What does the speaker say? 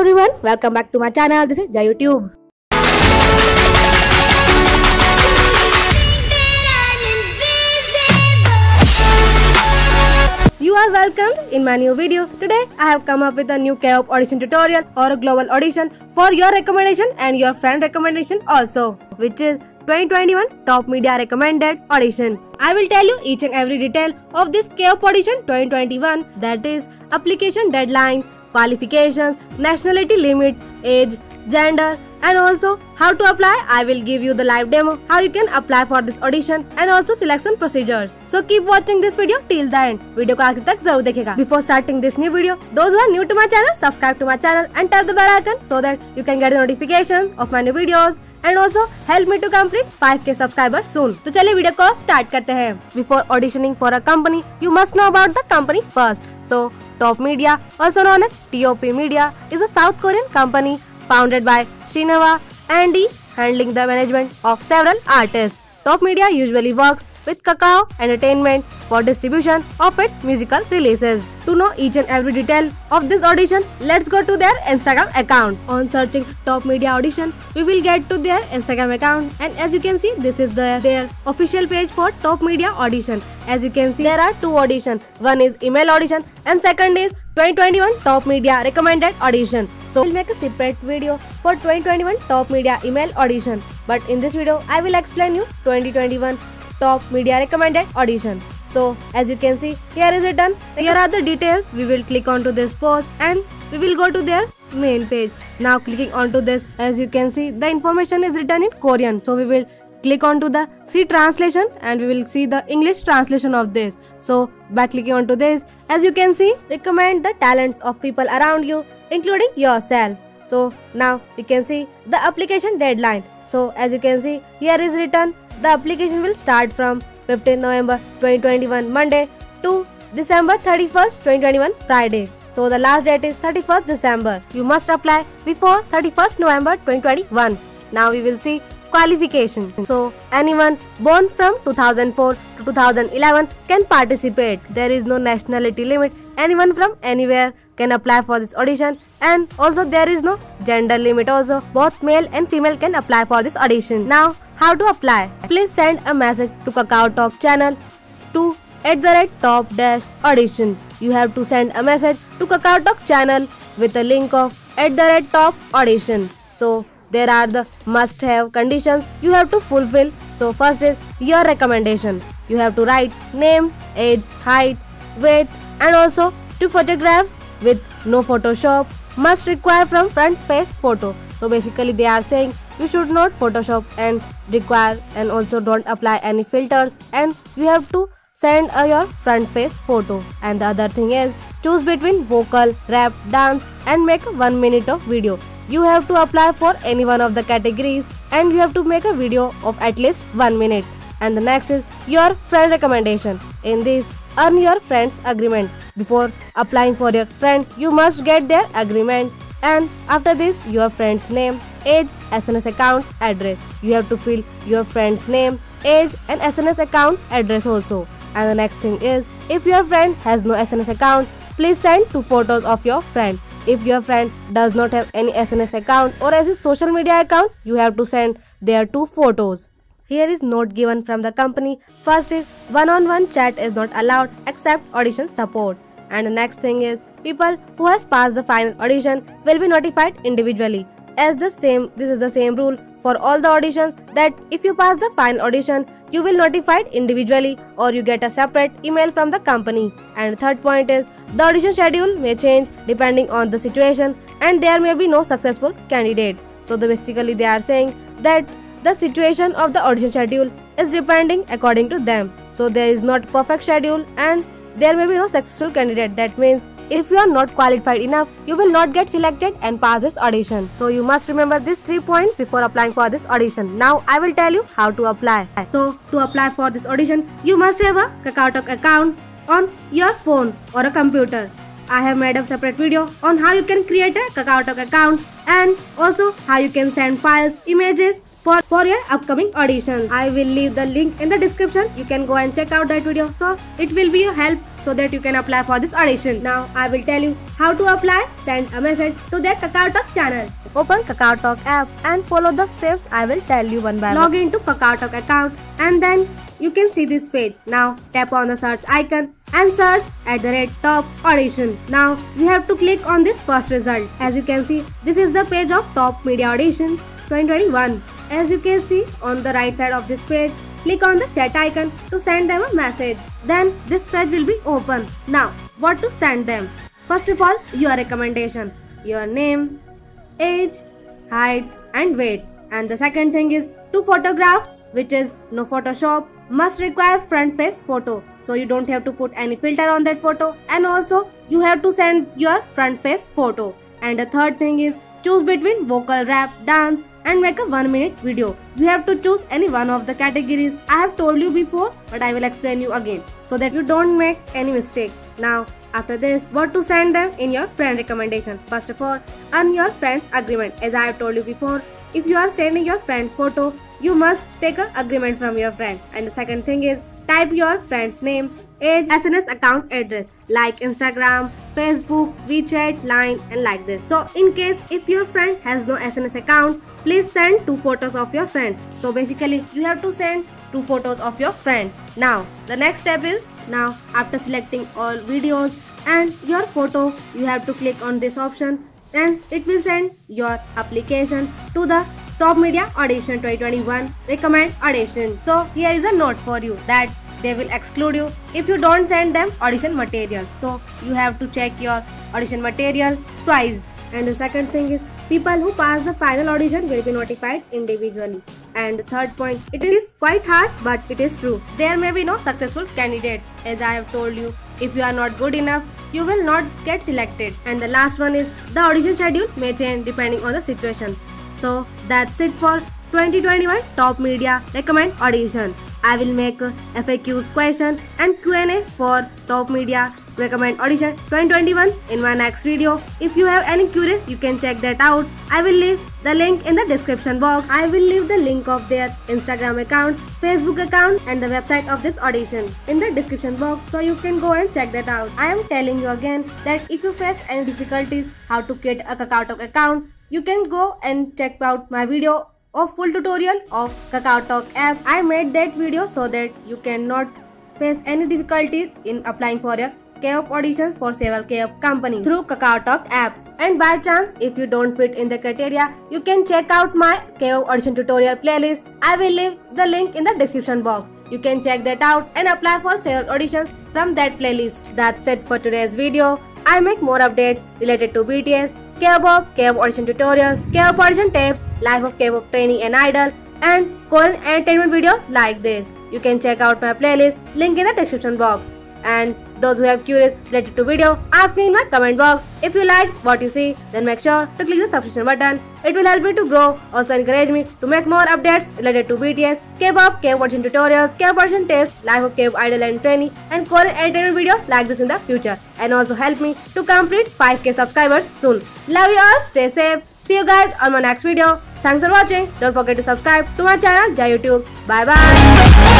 everyone, welcome back to my channel. This is Jayutube. You are welcomed in my new video. Today I have come up with a new K-pop audition tutorial or a global audition for your recommendation and your friend recommendation also, which is 2021 Top Media Recommended Audition. I will tell you each and every detail of this K-pop audition 2021 that is application deadline, qualifications, nationality limit, age, gender and also how to apply I will give you the live demo how you can apply for this audition and also selection procedures so keep watching this video till the end video को आखिर तक ज़रूर देखेगा before starting this new video those who are new to my channel subscribe to my channel and tap the bell icon so that you can get the notifications of my new videos and also help me to complete 5k subscribers soon तो चलिए video को start करते हैं before auditioning for a company you must know about the company first so Top Media also known as TOP Media is a South Korean company founded by Shinhwa Andy, handling the management of several artists. Top Media usually works with Kakao Entertainment for distribution of its musical releases. To know each and every detail of this audition, let's go to their Instagram account. On searching Top Media Audition, we will get to their Instagram account and as you can see, this is the, their official page for Top Media Audition. As you can see, there are two auditions. One is email audition and second is 2021 Top Media Recommended Audition. So we'll make a separate video for 2021 Top Media Email Audition. But in this video, I will explain you 2021 Top Media Recommended Audition. So as you can see, here is written. Here are the details. We will click onto this post and we will go to their main page. Now clicking onto this, as you can see, the information is written in Korean. So we will click onto the see translation and we will see the english translation of this. So by clicking onto this as you can see recommend the talents of people around you including yourself. So now we can see the application deadline. So as you can see here is written the application will start from 15 november 2021 monday to december 31st 2021 friday. So the last date is 31st december. You must apply before 31st november 2021 now we will see qualification. So anyone born from 2004 to 2011 can participate. There is no nationality limit. Anyone from anywhere can apply for this audition and also there is no gender limit also. Both male and female can apply for this audition. Now how to apply? Please send a message to Kakao Talk channel to at the rate top dash audition. You have to send a message to Kakao Talk channel with a link of at the rate top audition. So there are the must have conditions you have to fulfill. So first is your recommendation. You have to write name, age, height, weight and also two photographs with no photoshop must require from front face photo. So basically they are saying you should not photoshop and require and also don't apply any filters and you have to send a your front face photo and the other thing is choose between vocal, rap, dance and make one minute of video you have to apply for any one of the categories and you have to make a video of at least 1 minute. And the next is your friend recommendation. In this, earn your friend's agreement. Before applying for your friend, you must get their agreement. And after this, your friend's name, age, SNS account, address. You have to fill your friend's name, age and SNS account address also. And the next thing is, if your friend has no SNS account, please send two photos of your friend if your friend does not have any SNS account or as a social media account, you have to send their two photos. Here is note given from the company. First is one-on-one -on -one chat is not allowed except audition support. And the next thing is people who has passed the final audition will be notified individually. As the same, this is the same rule for all the auditions that if you pass the final audition, you will notified individually or you get a separate email from the company. And third point is the audition schedule may change depending on the situation and there may be no successful candidate. So the basically they are saying that the situation of the audition schedule is depending according to them. So there is not perfect schedule and there may be no successful candidate. That means if you are not qualified enough, you will not get selected and pass this audition. So you must remember these three points before applying for this audition. Now I will tell you how to apply. So to apply for this audition, you must have a KakaoTalk account on your phone or a computer. I have made a separate video on how you can create a KakaoTalk account and also how you can send files, images, for, for your upcoming auditions. I will leave the link in the description. You can go and check out that video. So it will be a help so that you can apply for this audition. Now I will tell you how to apply. Send a message to their KakaoTalk channel. Open KakaoTalk app and follow the steps I will tell you one by one. Log into KakaoTalk account and then you can see this page. Now tap on the search icon and search at the red top audition. Now you have to click on this first result. As you can see, this is the page of top media audition 2021. As you can see on the right side of this page, click on the chat icon to send them a message. Then this page will be open. Now what to send them? First of all, your recommendation, your name, age, height and weight. And the second thing is two photographs which is no Photoshop must require front face photo so you don't have to put any filter on that photo and also you have to send your front face photo and the third thing is choose between vocal rap dance and make a 1 minute video you have to choose any one of the categories i have told you before but i will explain you again so that you don't make any mistakes now after this, what to send them in your friend recommendation. First of all, earn your friend's agreement. As I have told you before, if you are sending your friend's photo, you must take an agreement from your friend. And the second thing is type your friend's name, age, SNS account address like Instagram, Facebook, WeChat, Line and like this. So in case if your friend has no SNS account, please send two photos of your friend. So basically you have to send two photos of your friend. Now the next step is now after selecting all videos and your photo you have to click on this option and it will send your application to the Top Media Audition 2021 Recommend Audition. So here is a note for you that they will exclude you if you don't send them audition material. So you have to check your audition material twice. And the second thing is people who pass the final audition will be notified individually. And the third point, it is quite harsh but it is true. There may be no successful candidates as I have told you. If you are not good enough, you will not get selected. And the last one is the audition schedule may change depending on the situation. So that's it for 2021 Top Media Recommend Audition. I will make FAQs question and Q&A for Top Media Recommend Audition 2021 in my next video. If you have any queries, you can check that out. I will leave the link in the description box. I will leave the link of their Instagram account, Facebook account and the website of this audition in the description box so you can go and check that out. I am telling you again that if you face any difficulties how to get a KakaoTalk account, you can go and check out my video of full tutorial of KakaoTalk app. I made that video so that you cannot face any difficulties in applying for your K-pop auditions for several K-pop companies through KakaoTalk app. And by chance, if you don't fit in the criteria, you can check out my K-pop audition tutorial playlist. I will leave the link in the description box. You can check that out and apply for several auditions from that playlist. That's it for today's video. I make more updates related to BTS, K-pop, K-pop audition tutorials, K-pop audition tapes, life of K-pop trainee and idol, and Korean entertainment videos like this. You can check out my playlist, link in the description box. And those who have queries related to video, ask me in my comment box. If you like what you see, then make sure to click the subscription button. It will help me to grow. Also encourage me to make more updates related to BTS, K-pop, K-pop watching tutorials, watching tips, life of K-pop idol and trainee, and Korean entertainment videos like this in the future. And also help me to complete 5k subscribers soon. Love you all. Stay safe. See you guys on my next video. Thanks for watching. Don't forget to subscribe to my channel, Jayutube. Bye bye.